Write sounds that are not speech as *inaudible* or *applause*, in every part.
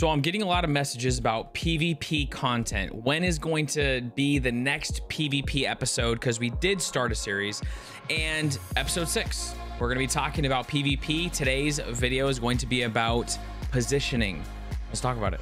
So I'm getting a lot of messages about PvP content. When is going to be the next PvP episode? Because we did start a series and episode six, we're going to be talking about PvP. Today's video is going to be about positioning. Let's talk about it.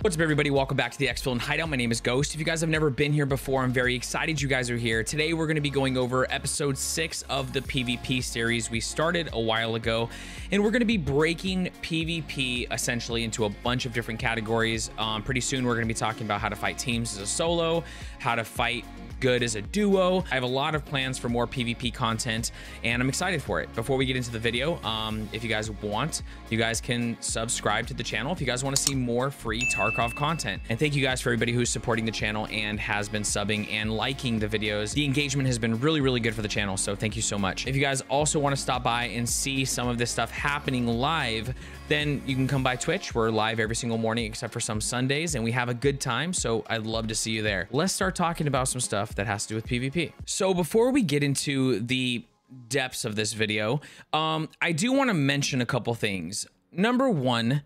What's up, everybody? Welcome back to the Exfil and Hideout. My name is Ghost. If you guys have never been here before, I'm very excited you guys are here. Today, we're going to be going over episode six of the PvP series we started a while ago, and we're going to be breaking PvP essentially into a bunch of different categories. Um, pretty soon, we're going to be talking about how to fight teams as a solo, how to fight good as a duo. I have a lot of plans for more PvP content and I'm excited for it. Before we get into the video, um, if you guys want, you guys can subscribe to the channel if you guys want to see more free Tarkov content. And thank you guys for everybody who's supporting the channel and has been subbing and liking the videos. The engagement has been really, really good for the channel, so thank you so much. If you guys also want to stop by and see some of this stuff happening live, then you can come by Twitch. We're live every single morning except for some Sundays, and we have a good time, so I'd love to see you there. Let's start talking about some stuff that has to do with PvP. So before we get into the depths of this video, um, I do want to mention a couple things. Number one,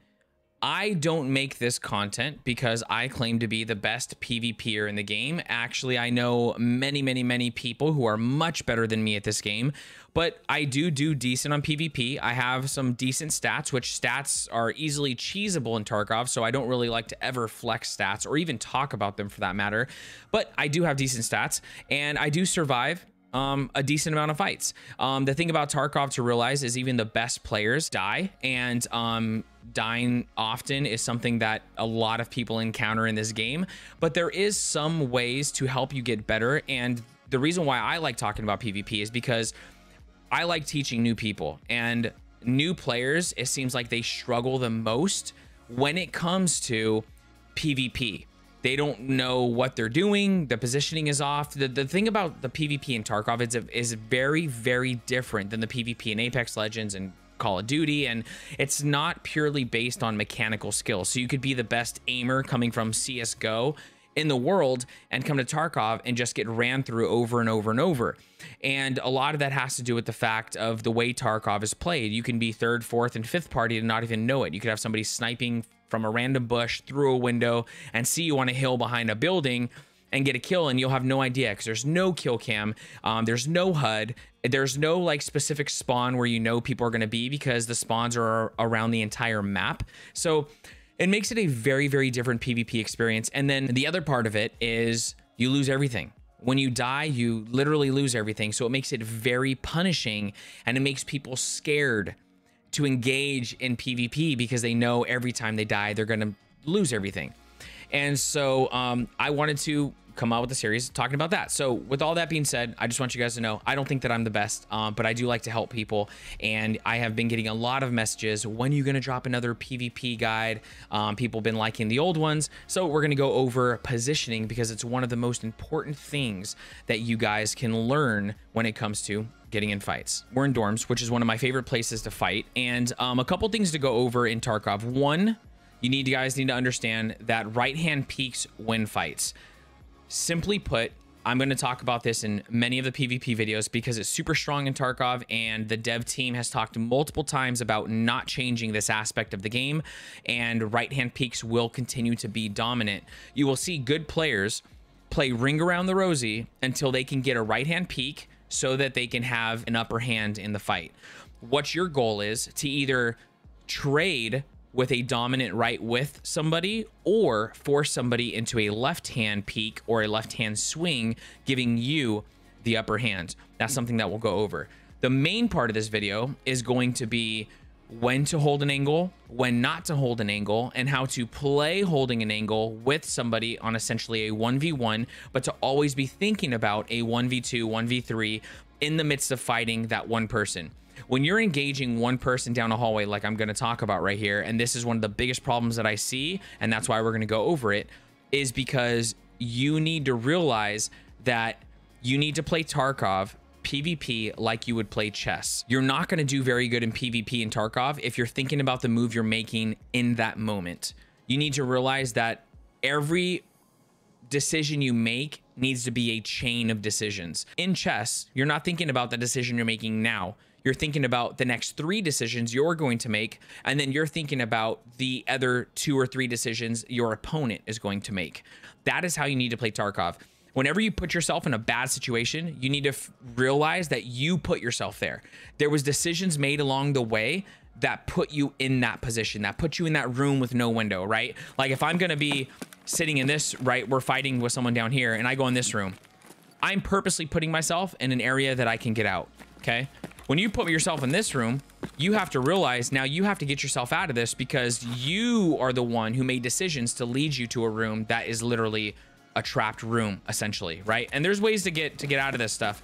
I don't make this content because I claim to be the best PvPer in the game. Actually, I know many, many, many people who are much better than me at this game, but I do do decent on PvP. I have some decent stats, which stats are easily cheesable in Tarkov, so I don't really like to ever flex stats or even talk about them for that matter. But I do have decent stats, and I do survive um, a decent amount of fights. Um, the thing about Tarkov to realize is even the best players die, and um, dying often is something that a lot of people encounter in this game. But there is some ways to help you get better, and the reason why I like talking about PvP is because I like teaching new people and new players. It seems like they struggle the most when it comes to PvP they don't know what they're doing. The positioning is off. The, the thing about the PvP in Tarkov is, is very, very different than the PvP in Apex Legends and Call of Duty. And it's not purely based on mechanical skill. So you could be the best aimer coming from CSGO in the world and come to Tarkov and just get ran through over and over and over. And a lot of that has to do with the fact of the way Tarkov is played. You can be third, fourth, and fifth party and not even know it. You could have somebody sniping from a random bush through a window and see you on a hill behind a building and get a kill and you'll have no idea because there's no kill cam um, there's no hud there's no like specific spawn where you know people are going to be because the spawns are around the entire map. So it makes it a very very different pvp experience. And then the other part of it is you lose everything. When you die you literally lose everything. So it makes it very punishing and it makes people scared to engage in PvP because they know every time they die, they're going to lose everything. And so um, I wanted to come out with a series talking about that. So with all that being said, I just want you guys to know, I don't think that I'm the best, um, but I do like to help people. And I have been getting a lot of messages. When are you going to drop another PvP guide? Um, people have been liking the old ones. So we're going to go over positioning because it's one of the most important things that you guys can learn when it comes to getting in fights. We're in dorms, which is one of my favorite places to fight. And um, a couple things to go over in Tarkov. One, you need you guys need to understand that right hand peeks win fights. Simply put, I'm going to talk about this in many of the PvP videos because it's super strong in Tarkov and the dev team has talked multiple times about not changing this aspect of the game and right hand peeks will continue to be dominant. You will see good players play ring around the rosy until they can get a right hand peek so that they can have an upper hand in the fight. What your goal is to either trade with a dominant right with somebody or force somebody into a left hand peek or a left hand swing, giving you the upper hand. That's something that we'll go over. The main part of this video is going to be when to hold an angle, when not to hold an angle, and how to play holding an angle with somebody on essentially a 1v1, but to always be thinking about a 1v2, 1v3 in the midst of fighting that one person when you're engaging one person down a hallway, like I'm going to talk about right here, and this is one of the biggest problems that I see, and that's why we're going to go over it, is because you need to realize that you need to play Tarkov PvP like you would play chess. You're not going to do very good in PvP in Tarkov if you're thinking about the move you're making in that moment. You need to realize that every decision you make needs to be a chain of decisions. In chess, you're not thinking about the decision you're making now you're thinking about the next three decisions you're going to make, and then you're thinking about the other two or three decisions your opponent is going to make. That is how you need to play Tarkov. Whenever you put yourself in a bad situation, you need to realize that you put yourself there. There was decisions made along the way that put you in that position, that put you in that room with no window, right? Like if I'm going to be sitting in this, right, we're fighting with someone down here and I go in this room. I'm purposely putting myself in an area that I can get out, okay? When you put yourself in this room, you have to realize now you have to get yourself out of this because you are the one who made decisions to lead you to a room that is literally a trapped room essentially right? And there's ways to get to get out of this stuff.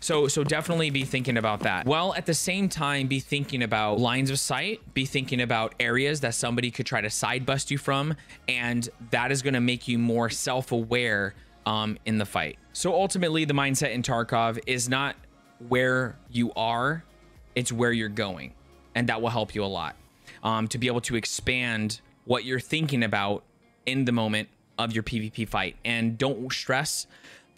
So so definitely be thinking about that. While at the same time be thinking about lines of sight be thinking about areas that somebody could try to side bust you from and that is going to make you more self-aware um, in the fight. So ultimately the mindset in tarkov is not where you are, it's where you're going. And that will help you a lot um, to be able to expand what you're thinking about in the moment of your PvP fight. And don't stress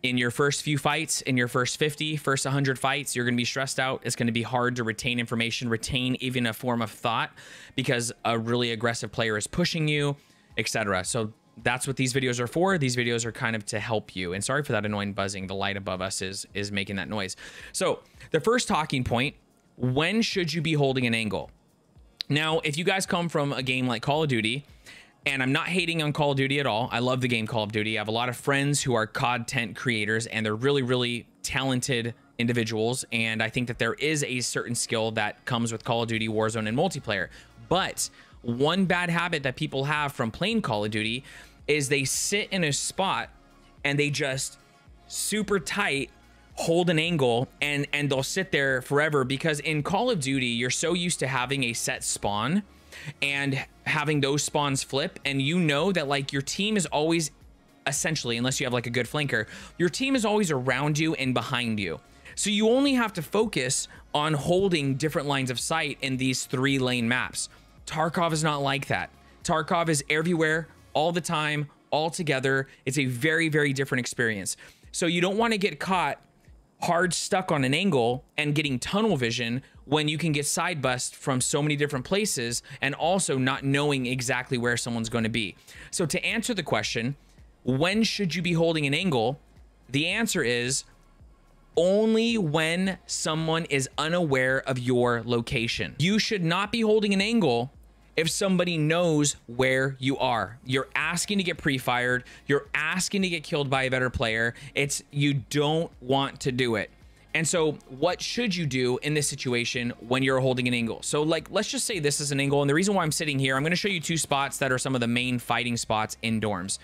in your first few fights, in your first 50, first 100 fights, you're going to be stressed out. It's going to be hard to retain information, retain even a form of thought because a really aggressive player is pushing you, etc. So that's what these videos are for. These videos are kind of to help you. And sorry for that annoying buzzing. The light above us is is making that noise. So the first talking point, when should you be holding an angle? Now, if you guys come from a game like Call of Duty, and I'm not hating on Call of Duty at all. I love the game Call of Duty. I have a lot of friends who are content creators and they're really, really talented individuals. And I think that there is a certain skill that comes with Call of Duty, Warzone, and multiplayer. But one bad habit that people have from playing Call of Duty is they sit in a spot and they just super tight hold an angle and and they'll sit there forever because in Call of Duty you're so used to having a set spawn and having those spawns flip and you know that like your team is always essentially unless you have like a good flanker your team is always around you and behind you. So you only have to focus on holding different lines of sight in these three lane maps Tarkov is not like that Tarkov is everywhere all the time, all together. It's a very, very different experience. So you don't want to get caught hard stuck on an angle and getting tunnel vision when you can get side bust from so many different places and also not knowing exactly where someone's going to be. So to answer the question, when should you be holding an angle? The answer is only when someone is unaware of your location. You should not be holding an angle if somebody knows where you are. You're asking to get pre-fired, you're asking to get killed by a better player. It's you don't want to do it. And so what should you do in this situation when you're holding an angle? So like, let's just say this is an angle. And the reason why I'm sitting here, I'm going to show you two spots that are some of the main fighting spots in dorms.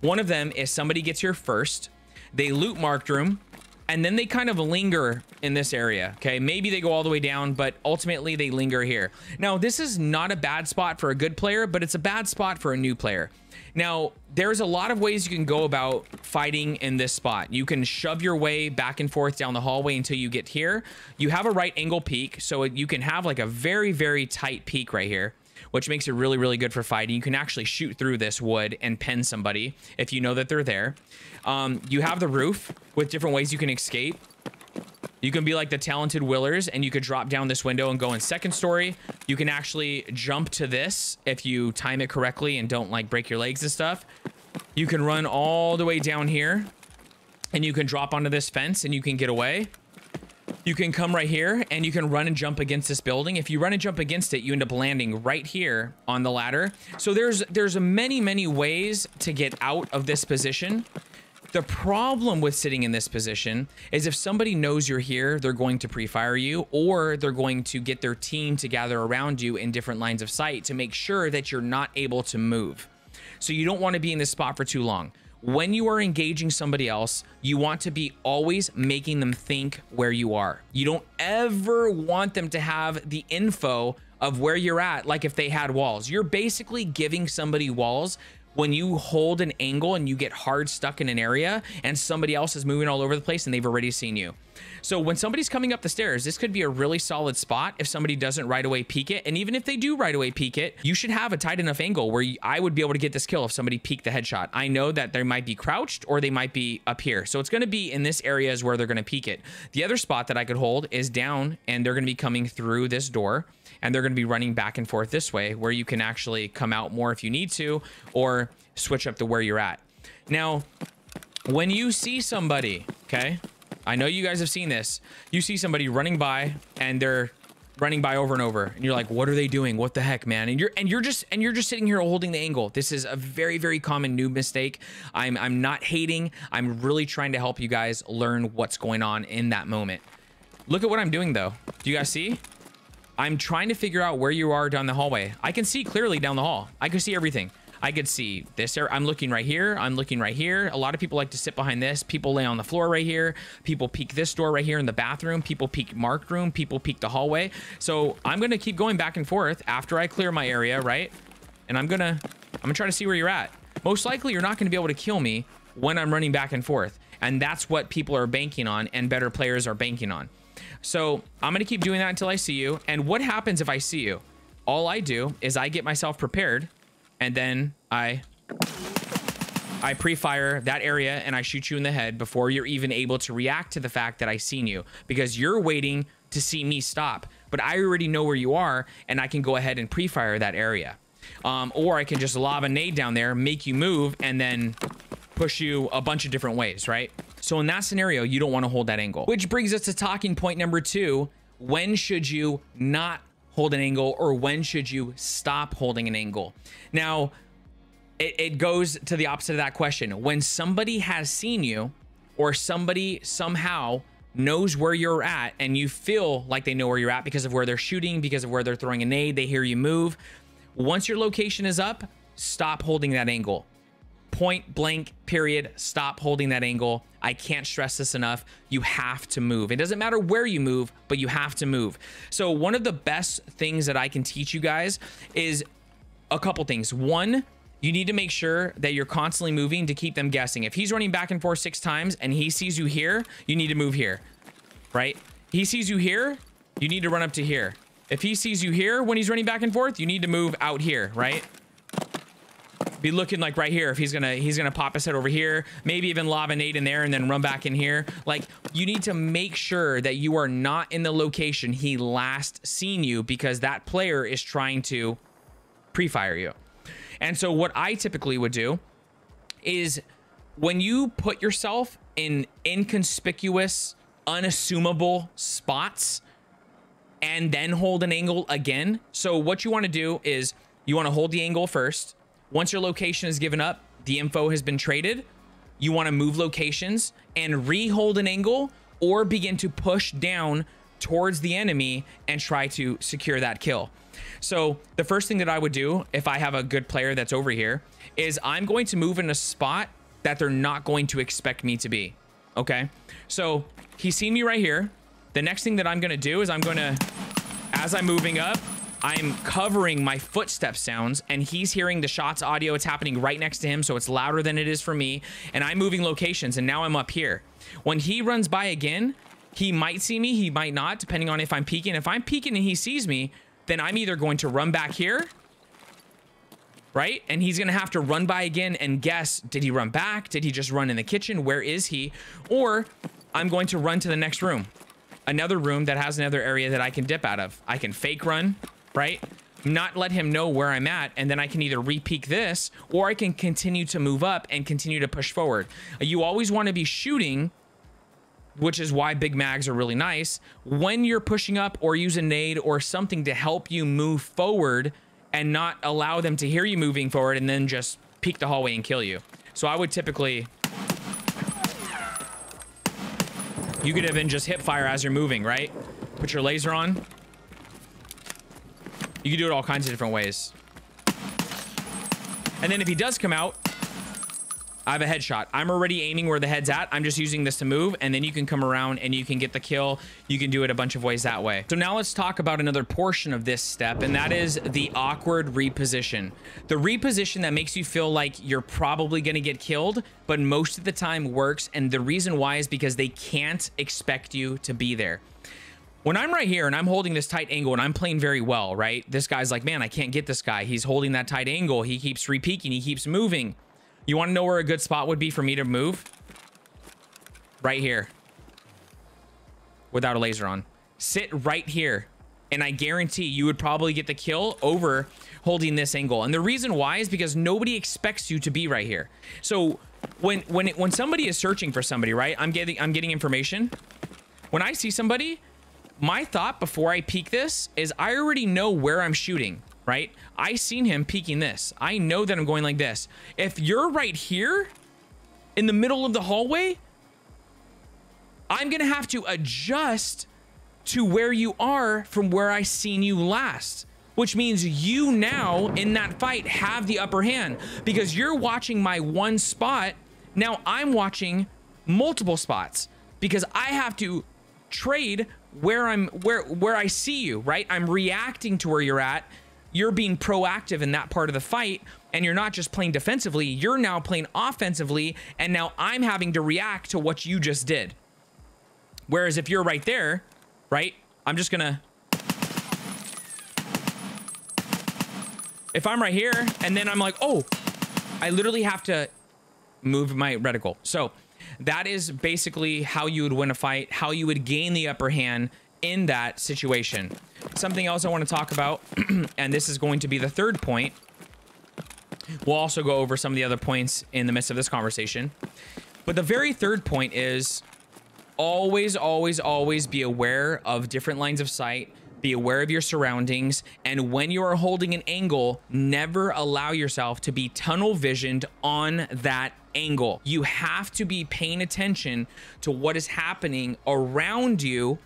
One of them is somebody gets here first, they loot marked room, and then they kind of linger in this area. Okay, maybe they go all the way down, but ultimately they linger here. Now, this is not a bad spot for a good player, but it's a bad spot for a new player. Now, there's a lot of ways you can go about fighting in this spot. You can shove your way back and forth down the hallway until you get here. You have a right angle peek so you can have like a very, very tight peek right here which makes it really, really good for fighting. You can actually shoot through this wood and pin somebody if you know that they're there. Um, you have the roof with different ways you can escape. You can be like the talented Willerz and you could drop down this window and go in second story. You can actually jump to this if you time it correctly and don't like break your legs and stuff. You can run all the way down here and you can drop onto this fence and you can get away you can come right here and you can run and jump against this building. If you run and jump against it, you end up landing right here on the ladder. So there's there's many, many ways to get out of this position. The problem with sitting in this position is if somebody knows you're here, they're going to pre-fire you or they're going to get their team to gather around you in different lines of sight to make sure that you're not able to move. So you don't want to be in this spot for too long when you are engaging somebody else, you want to be always making them think where you are. You don't ever want them to have the info of where you're at, like if they had walls. You're basically giving somebody walls when you hold an angle and you get hard stuck in an area and somebody else is moving all over the place and they've already seen you. So when somebody's coming up the stairs, this could be a really solid spot if somebody doesn't right away peek it. And even if they do right away peek it, you should have a tight enough angle where I would be able to get this kill if somebody peeked the headshot. I know that they might be crouched or they might be up here. So it's going to be in this area is where they're going to peek it. The other spot that I could hold is down and they're going to be coming through this door and they're going to be running back and forth this way where you can actually come out more if you need to or switch up to where you're at. Now, when you see somebody, okay, I know you guys have seen this. You see somebody running by and they're running by over and over and you're like what are they doing? What the heck man? And you're and you're just and you're just sitting here holding the angle. This is a very very common new mistake. I'm i'm not hating. I'm really trying to help you guys learn what's going on in that moment. Look at what i'm doing though. Do you guys see? I'm trying to figure out where you are down the hallway. I can see clearly down the hall. I can see everything I could see this area. I'm looking right here. I'm looking right here. A lot of people like to sit behind this. People lay on the floor right here. People peek this door right here in the bathroom. People peek marked room. People peek the hallway. So I'm going to keep going back and forth after I clear my area, right? And I'm going to, I'm going to try to see where you're at. Most likely you're not going to be able to kill me when I'm running back and forth. And that's what people are banking on and better players are banking on. So I'm going to keep doing that until I see you. And what happens if I see you? All I do is I get myself prepared and then I I pre-fire that area and I shoot you in the head before you're even able to react to the fact that I seen you because you're waiting to see me stop. But I already know where you are and I can go ahead and pre-fire that area. Um, or I can just lob a nade down there, make you move, and then push you a bunch of different ways, right? So in that scenario, you don't want to hold that angle. Which brings us to talking point number two. When should you not hold an angle or when should you stop holding an angle? Now, it, it goes to the opposite of that question. When somebody has seen you or somebody somehow knows where you're at and you feel like they know where you're at because of where they're shooting, because of where they're throwing a nade, they hear you move. Once your location is up, stop holding that angle point blank period stop holding that angle i can't stress this enough. You have to move. It doesn't matter where you move but you have to move. So one of the best things that i can teach you guys is a couple things. One you need to make sure that you're constantly moving to keep them guessing. If he's running back and forth six times and he sees you here you need to move here right? He sees you here you need to run up to here. If he sees you here when he's running back and forth you need to move out here right be looking like right here if he's gonna he's gonna pop his head over here maybe even an eight in there and then run back in here. Like you need to make sure that you are not in the location he last seen you because that player is trying to pre-fire you. And so what i typically would do is when you put yourself in inconspicuous unassumable spots and then hold an angle again so what you want to do is you want to hold the angle first once your location is given up, the info has been traded. You want to move locations and re-hold an angle or begin to push down towards the enemy and try to secure that kill. So the first thing that I would do if I have a good player that's over here is I'm going to move in a spot that they're not going to expect me to be. Okay. So he's seen me right here. The next thing that I'm going to do is I'm going to, as I'm moving up, I'm covering my footstep sounds and he's hearing the shots audio. It's happening right next to him, so it's louder than it is for me. And I'm moving locations and now I'm up here. When he runs by again, he might see me, he might not, depending on if I'm peeking. If I'm peeking and he sees me, then I'm either going to run back here, right? And he's gonna have to run by again and guess, did he run back? Did he just run in the kitchen? Where is he? Or I'm going to run to the next room. Another room that has another area that I can dip out of. I can fake run, right? Not let him know where I'm at, and then I can either repeak this, or I can continue to move up and continue to push forward. You always want to be shooting, which is why big mags are really nice, when you're pushing up or use a nade or something to help you move forward and not allow them to hear you moving forward and then just peek the hallway and kill you. So I would typically... You could even just hip fire as you're moving, right? Put your laser on, you can do it all kinds of different ways. And then if he does come out, I have a headshot. I'm already aiming where the head's at. I'm just using this to move, and then you can come around and you can get the kill. You can do it a bunch of ways that way. So now let's talk about another portion of this step, and that is the awkward reposition. The reposition that makes you feel like you're probably going to get killed, but most of the time works. And the reason why is because they can't expect you to be there when I'm right here and I'm holding this tight angle and I'm playing very well, right? This guy's like, man, I can't get this guy. He's holding that tight angle. He keeps repeaking. He keeps moving. You want to know where a good spot would be for me to move? Right here. Without a laser on. Sit right here. And I guarantee you would probably get the kill over holding this angle. And the reason why is because nobody expects you to be right here. So when when it, when somebody is searching for somebody, right? I'm getting I'm getting information. When I see somebody, my thought before I peek this is I already know where I'm shooting right? I seen him peeking this. I know that I'm going like this. If you're right here in the middle of the hallway, I'm going to have to adjust to where you are from where I seen you last. Which means you now in that fight have the upper hand because you're watching my one spot. Now I'm watching multiple spots because I have to trade where I'm where where I see you, right? I'm reacting to where you're at you're being proactive in that part of the fight and you're not just playing defensively, you're now playing offensively and now I'm having to react to what you just did. Whereas if you're right there, right? I'm just going to If I'm right here and then I'm like, "Oh, I literally have to move my reticle." So, that is basically how you would win a fight, how you would gain the upper hand in that situation. Something else I want to talk about, *clears throat* and this is going to be the third point. We'll also go over some of the other points in the midst of this conversation. But the very third point is always, always, always be aware of different lines of sight, be aware of your surroundings, and when you are holding an angle, never allow yourself to be tunnel visioned on that angle. You have to be paying attention to what is happening around you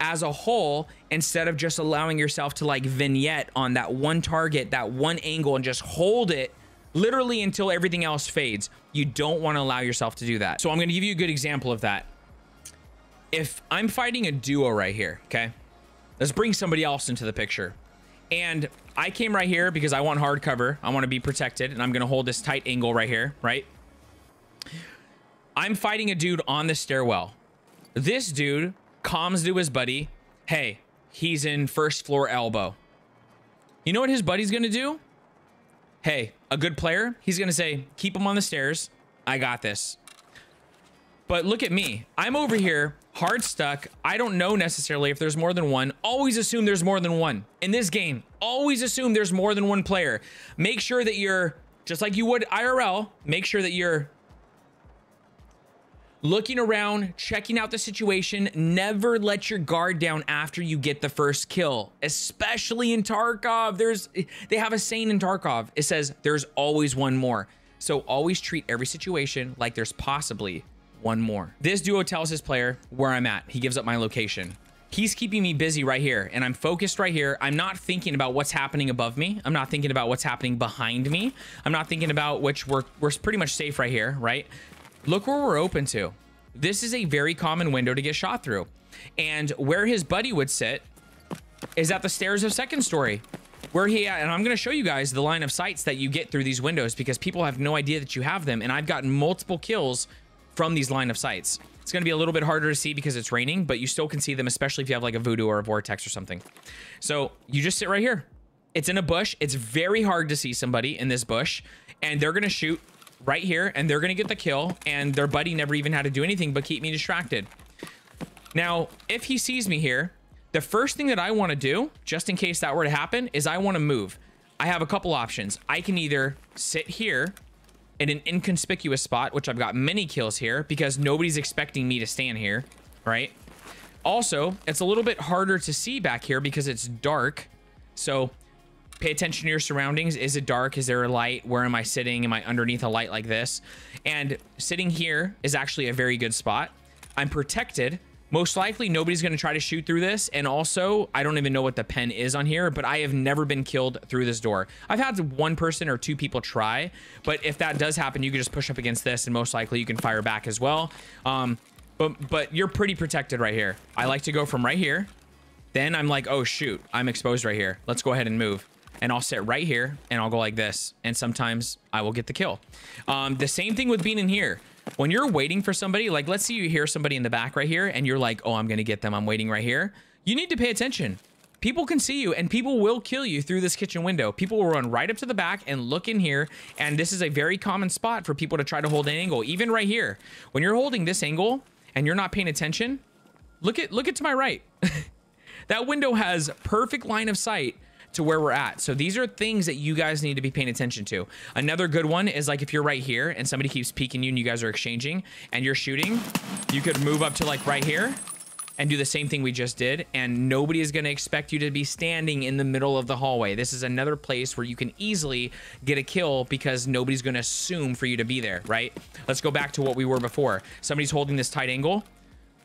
as a whole instead of just allowing yourself to like vignette on that one target, that one angle, and just hold it literally until everything else fades. You don't want to allow yourself to do that. So I'm going to give you a good example of that. If I'm fighting a duo right here, okay, let's bring somebody else into the picture. And I came right here because I want hard cover. I want to be protected and I'm going to hold this tight angle right here, right? I'm fighting a dude on the stairwell. This dude comms to his buddy, hey, he's in first floor elbow. You know what his buddy's gonna do? Hey, a good player, he's gonna say, keep him on the stairs. I got this. But look at me. I'm over here, hard stuck. I don't know necessarily if there's more than one. Always assume there's more than one. In this game, always assume there's more than one player. Make sure that you're, just like you would IRL, make sure that you're looking around, checking out the situation. Never let your guard down after you get the first kill, especially in Tarkov. There's they have a saying in Tarkov. It says there's always one more. So always treat every situation like there's possibly one more. This duo tells his player where I'm at. He gives up my location. He's keeping me busy right here and I'm focused right here. I'm not thinking about what's happening above me. I'm not thinking about what's happening behind me. I'm not thinking about which we're, we're pretty much safe right here, right? Look where we're open to. This is a very common window to get shot through. And where his buddy would sit is at the stairs of second story. Where he, and I'm going to show you guys the line of sights that you get through these windows because people have no idea that you have them. And I've gotten multiple kills from these line of sights. It's going to be a little bit harder to see because it's raining, but you still can see them, especially if you have like a Vudu or a vortex or something. So you just sit right here. It's in a bush. It's very hard to see somebody in this bush and they're going to shoot right here and they're going to get the kill and their buddy never even had to do anything but keep me distracted. Now, if he sees me here, the first thing that I want to do, just in case that were to happen, is I want to move. I have a couple options. I can either sit here in an inconspicuous spot, which I've got many kills here because nobody's expecting me to stand here, right? Also, it's a little bit harder to see back here because it's dark. So pay attention to your surroundings. Is it dark? Is there a light? Where am I sitting? Am I underneath a light like this? And sitting here is actually a very good spot. I'm protected most likely nobody's going to try to shoot through this. And also, I don't even know what the pen is on here, but I have never been killed through this door. I've had one person or two people try, but if that does happen, you can just push up against this and most likely you can fire back as well. Um, but, but you're pretty protected right here. I like to go from right here. Then I'm like, oh shoot, I'm exposed right here. Let's go ahead and move and I'll sit right here and I'll go like this. And sometimes I will get the kill. Um, the same thing with being in here. When you're waiting for somebody, like let's say you hear somebody in the back right here and you're like, oh, I'm going to get them. I'm waiting right here. You need to pay attention. People can see you and people will kill you through this kitchen window. People will run right up to the back and look in here. And this is a very common spot for people to try to hold an angle, even right here. When you're holding this angle and you're not paying attention, look at look at to my right. *laughs* that window has perfect line of sight to where we're at. So these are things that you guys need to be paying attention to. Another good one is like if you're right here and somebody keeps peeking you and you guys are exchanging and you're shooting, you could move up to like right here and do the same thing we just did and nobody is going to expect you to be standing in the middle of the hallway. This is another place where you can easily get a kill because nobody's going to assume for you to be there right? Let's go back to what we were before. Somebody's holding this tight angle.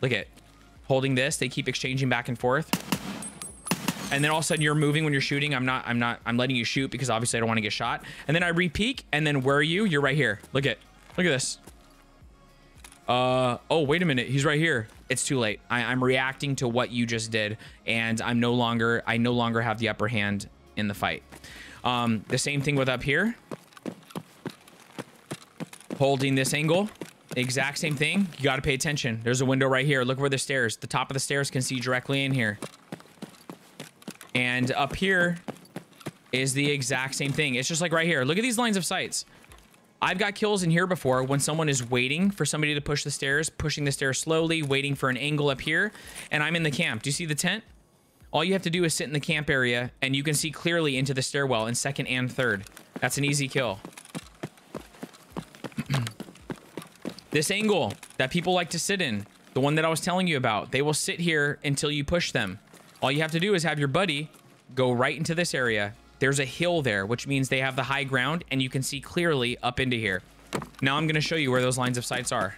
Look at holding this. They keep exchanging back and forth and then all of a sudden you're moving when you're shooting. I'm not, I'm not, I'm letting you shoot because obviously I don't want to get shot. And then I repeak, and then where are you? You're right here. Look at, look at this. Uh, oh, wait a minute. He's right here. It's too late. I, I'm reacting to what you just did, and I'm no longer, I no longer have the upper hand in the fight. Um, the same thing with up here. Holding this angle. Exact same thing. You got to pay attention. There's a window right here. Look where the stairs. The top of the stairs can see directly in here. And up here is the exact same thing. It's just like right here. Look at these lines of sights. I've got kills in here before when someone is waiting for somebody to push the stairs, pushing the stairs slowly, waiting for an angle up here, and I'm in the camp. Do you see the tent? All you have to do is sit in the camp area, and you can see clearly into the stairwell in second and third. That's an easy kill. *clears throat* this angle that people like to sit in, the one that I was telling you about, they will sit here until you push them. All you have to do is have your buddy go right into this area. There's a hill there, which means they have the high ground and you can see clearly up into here. Now I'm going to show you where those lines of sights are.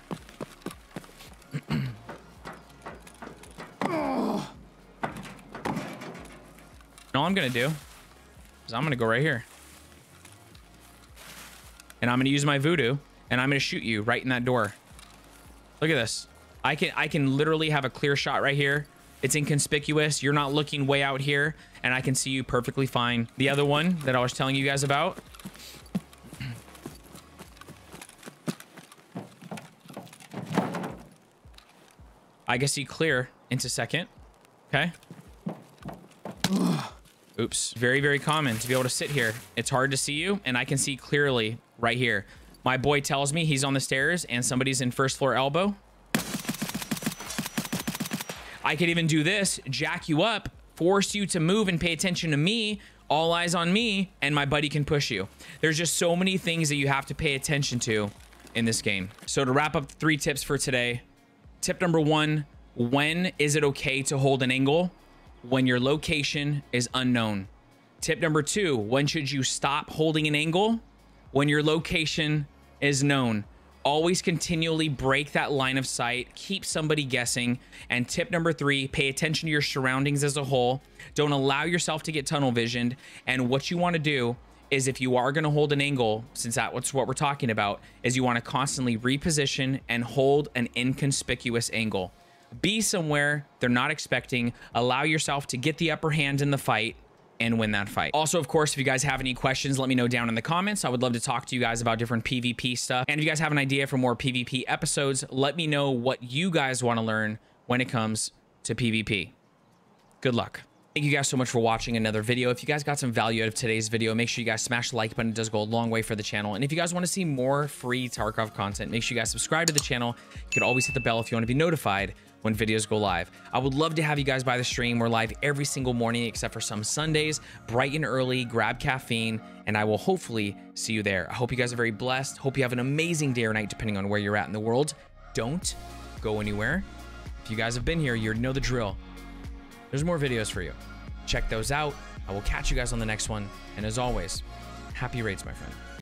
All I'm going to do is I'm going to go right here. And I'm going to use my Vudu and I'm going to shoot you right in that door. Look at this. I can I can literally have a clear shot right here it's inconspicuous. You're not looking way out here, and I can see you perfectly fine. The other one that I was telling you guys about. I can see clear into second. Okay. Oops. Very, very common to be able to sit here. It's hard to see you, and I can see clearly right here. My boy tells me he's on the stairs and somebody's in first floor elbow. I could even do this, jack you up, force you to move and pay attention to me, all eyes on me, and my buddy can push you. There's just so many things that you have to pay attention to in this game. So to wrap up the three tips for today, tip number one, when is it okay to hold an angle? When your location is unknown. Tip number two, when should you stop holding an angle? When your location is known always continually break that line of sight, keep somebody guessing. And tip number three, pay attention to your surroundings as a whole. Don't allow yourself to get tunnel visioned. And what you want to do is if you are going to hold an angle, since that's what we're talking about, is you want to constantly reposition and hold an inconspicuous angle. Be somewhere they're not expecting, allow yourself to get the upper hand in the fight, and win that fight. Also, of course, if you guys have any questions, let me know down in the comments. I would love to talk to you guys about different PvP stuff. And if you guys have an idea for more PvP episodes, let me know what you guys want to learn when it comes to PvP. Good luck. Thank you guys so much for watching another video. If you guys got some value out of today's video, make sure you guys smash the like button. It does go a long way for the channel. And if you guys want to see more free Tarkov content, make sure you guys subscribe to the channel. You can always hit the bell if you want to be notified when videos go live. I would love to have you guys by the stream. We're live every single morning except for some Sundays, bright and early, grab caffeine, and I will hopefully see you there. I hope you guys are very blessed. Hope you have an amazing day or night depending on where you're at in the world. Don't go anywhere. If you guys have been here, you know the drill. There's more videos for you. Check those out. I will catch you guys on the next one. And as always, happy raids, my friend.